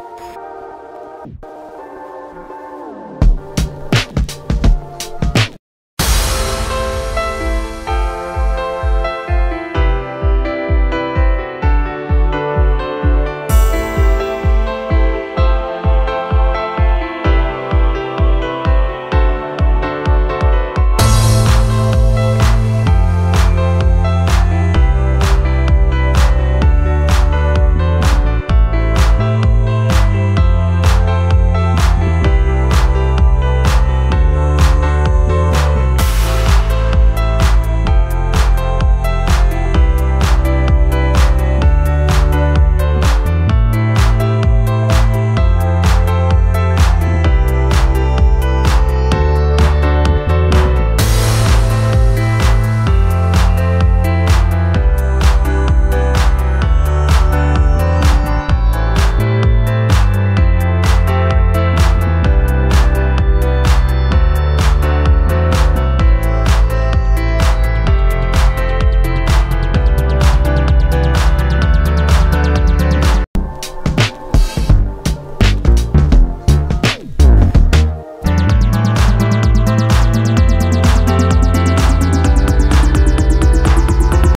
you